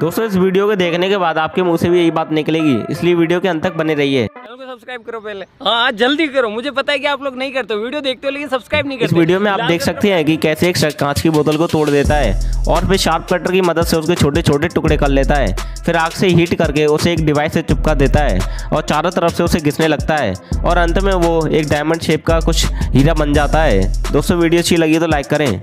दोस्तों इस वीडियो को देखने के बाद आपके मुँह से भी यही बात निकलेगी। इसलिए वीडियो के अंत तक बने रहिए। चैनल को सब्सक्राइब करो पहले। हाँ जल्दी करो। मुझे पता है कि आप लोग नहीं करते वीडियो देखते हो लेकिन सब्सक्राइब नहीं इस करते। वीडियो में आप देख सकते हैं कि कैसे एक शख्स कांच की बोतल को तोड़ देता है और फिर शार्प कटर की मदद से उसके छोटे छोटे टुकड़े कर लेता है। फिर आग से हीट करके उसे एक डिवाइस से चिपका देता है और चारों तरफ़ से उसे घिसने लगता है और अंत में वो एक डायमंड शेप का कुछ हीरा बन जाता है। दोस्तों वीडियो अच्छी लगी तो लाइक करें।